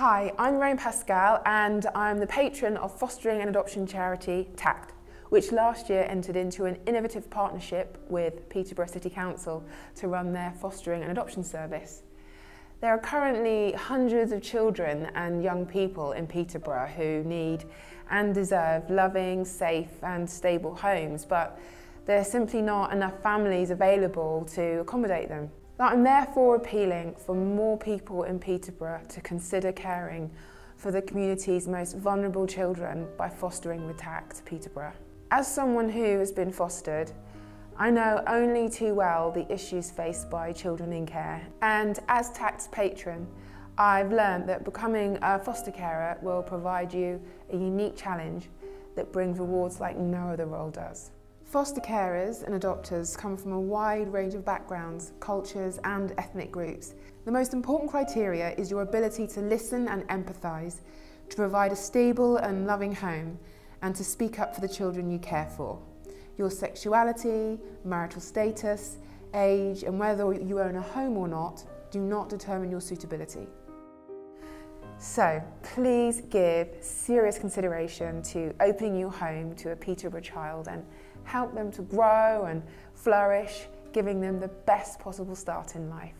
Hi, I'm Lorraine Pascale and I'm the patron of fostering and adoption charity TACT, which last year entered into an innovative partnership with Peterborough City Council to run their fostering and adoption service. There are currently hundreds of children and young people in Peterborough who need and deserve loving, safe and stable homes, but there are simply not enough families available to accommodate them. I'm therefore appealing for more people in Peterborough to consider caring for the community's most vulnerable children by fostering with TACT Peterborough. As someone who has been fostered, I know only too well the issues faced by children in care. And as TACT's patron, I've learned that becoming a foster carer will provide you a unique challenge that brings rewards like no other role does. Foster carers and adopters come from a wide range of backgrounds, cultures and ethnic groups. The most important criteria is your ability to listen and empathise, to provide a stable and loving home and to speak up for the children you care for. Your sexuality, marital status, age and whether you own a home or not do not determine your suitability. So please give serious consideration to opening your home to a Peterborough child and help them to grow and flourish, giving them the best possible start in life.